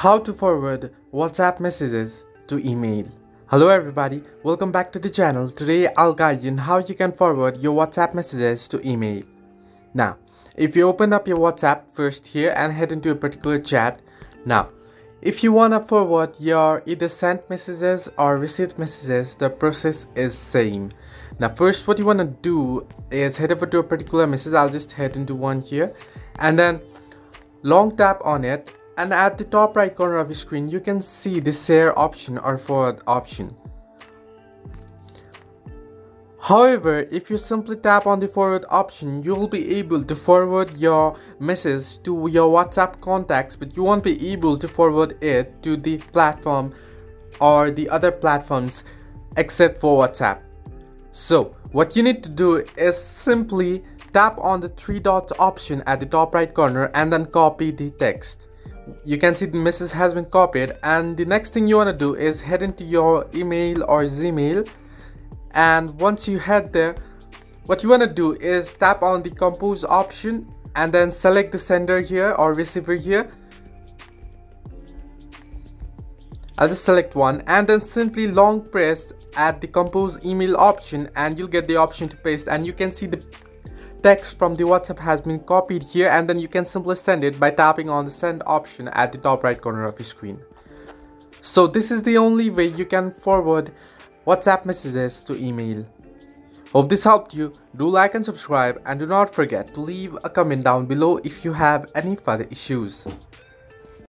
How to forward WhatsApp messages to email. Hello everybody, welcome back to the channel. Today I'll guide you on how you can forward your WhatsApp messages to email. Now, if you open up your WhatsApp first here and head into a particular chat. Now, if you wanna forward your either sent messages or received messages, the process is same. Now first what you wanna do is head over to a particular message. I'll just head into one here and then long tap on it and at the top right corner of the screen you can see the share option or forward option. However, if you simply tap on the forward option, you will be able to forward your message to your WhatsApp contacts, but you won't be able to forward it to the platform or the other platforms except for WhatsApp. So, what you need to do is simply tap on the three dots option at the top right corner and then copy the text you can see the message has been copied and the next thing you want to do is head into your email or Gmail and once you head there what you want to do is tap on the compose option and then select the sender here or receiver here. I'll just select one and then simply long press at the compose email option and you'll get the option to paste and you can see the text from the WhatsApp has been copied here and then you can simply send it by tapping on the send option at the top right corner of your screen. So this is the only way you can forward WhatsApp messages to email. Hope this helped you. Do like and subscribe and do not forget to leave a comment down below if you have any further issues.